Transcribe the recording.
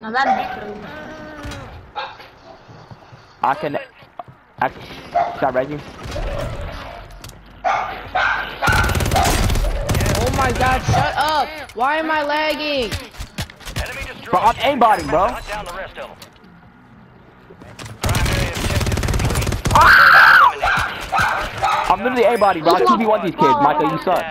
Now that's different. I can. I stop regging. Oh my god, shut up! Why am I lagging? Bro, I'm aimbotting, bro. I'm literally aimbotting, bro. I 2v1 these kids, Michael. You suck.